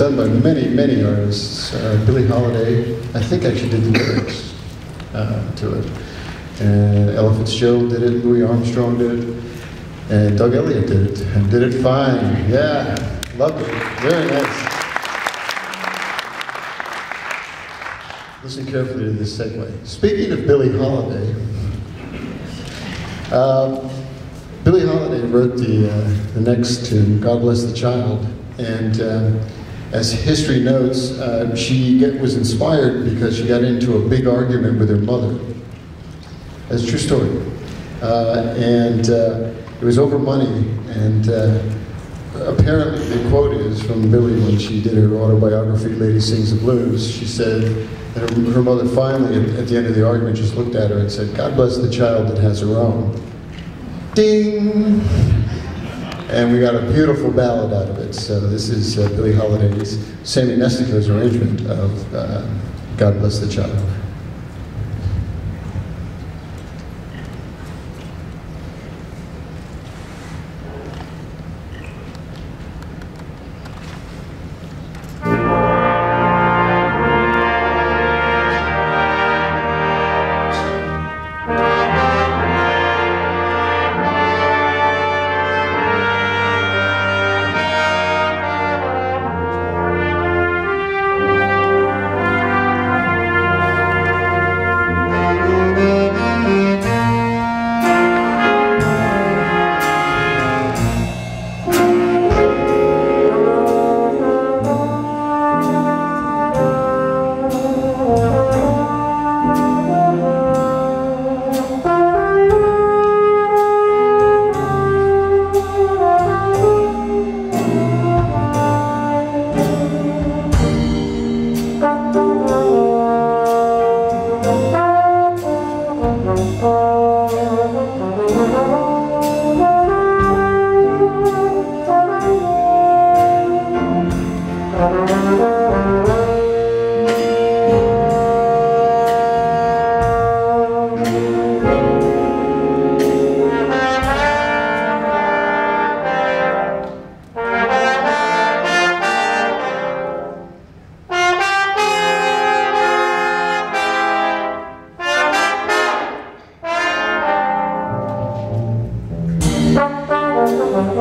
done by many, many artists. Uh, Billie Holiday, I think actually did the lyrics uh, to it. And Ella Fitzgerald did it, Louis Armstrong did it, and Doug Elliott did it, and did it fine. Yeah, loved it. Very nice. Listen carefully to this segue. Speaking of Billie Holiday, um, Billie Holiday wrote the, uh, the next tune, God Bless the Child, and uh, as history notes, uh, she get, was inspired because she got into a big argument with her mother. That's a true story. Uh, and uh, it was over money, and uh, apparently the quote is from Billie when she did her autobiography, Lady Sings the Blues. She said that her, her mother finally, at, at the end of the argument, just looked at her and said, God bless the child that has her own. Ding! And we got a beautiful ballad out of it. So this is uh, Billie Holiday's, Sammy Nestico's arrangement of uh, God Bless the Child.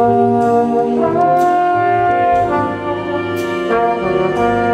Thank you.